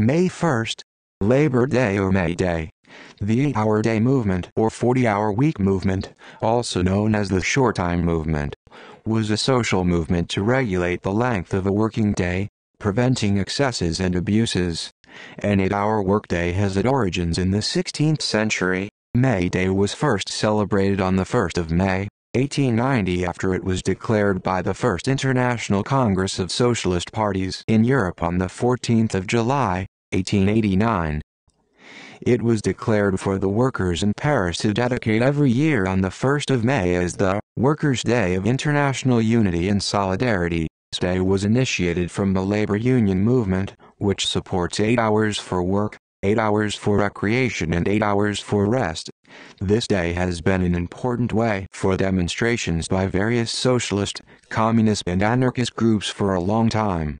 May 1st, Labor Day or May Day. The 8-hour day movement or 40-hour week movement, also known as the short time movement, was a social movement to regulate the length of a working day, preventing excesses and abuses. An 8-hour workday has its origins in the 16th century. May Day was first celebrated on the 1st of May, 1890 after it was declared by the First International Congress of Socialist Parties in Europe on the 14th of July, 1889. It was declared for the workers in Paris to dedicate every year on the 1st of May as the Workers' Day of International Unity and Solidarity. This day was initiated from the labor union movement, which supports 8 hours for work, 8 hours for recreation and 8 hours for rest. This day has been an important way for demonstrations by various socialist, communist and anarchist groups for a long time.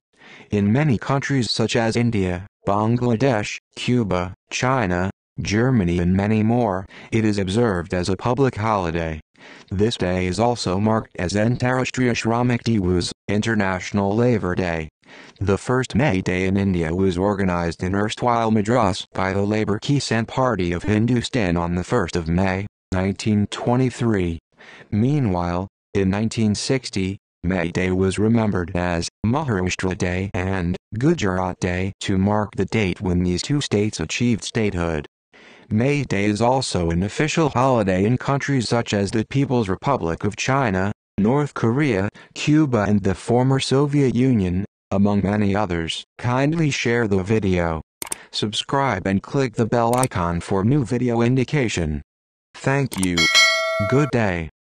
In many countries such as India, Bangladesh, Cuba, China, Germany and many more, it is observed as a public holiday. This day is also marked as Antarashtriya Shramik Divas, International Labor Day. The first May Day in India was organized in erstwhile Madras by the Labour Kisan Party of Hindustan on the 1st of May, 1923. Meanwhile, in 1960, May Day was remembered as Maharashtra Day and Gujarat Day to mark the date when these two states achieved statehood. May Day is also an official holiday in countries such as the People's Republic of China, North Korea, Cuba and the former Soviet Union, among many others. Kindly share the video. Subscribe and click the bell icon for new video indication. Thank you. Good day.